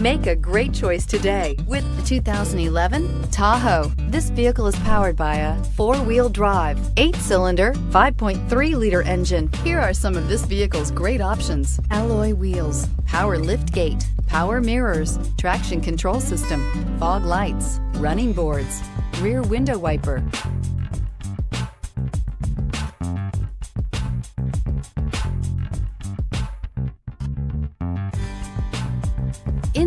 Make a great choice today with the 2011 Tahoe. This vehicle is powered by a four-wheel drive, eight-cylinder, 5.3-liter engine. Here are some of this vehicle's great options. Alloy wheels, power lift gate, power mirrors, traction control system, fog lights, running boards, rear window wiper,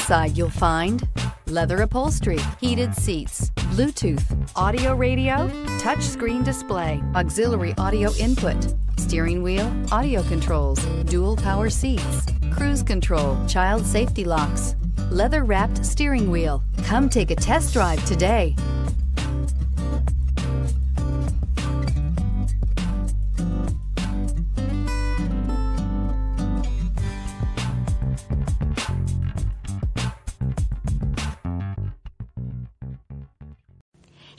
Inside you'll find leather upholstery, heated seats, Bluetooth, audio radio, touchscreen display, auxiliary audio input, steering wheel, audio controls, dual power seats, cruise control, child safety locks, leather wrapped steering wheel. Come take a test drive today.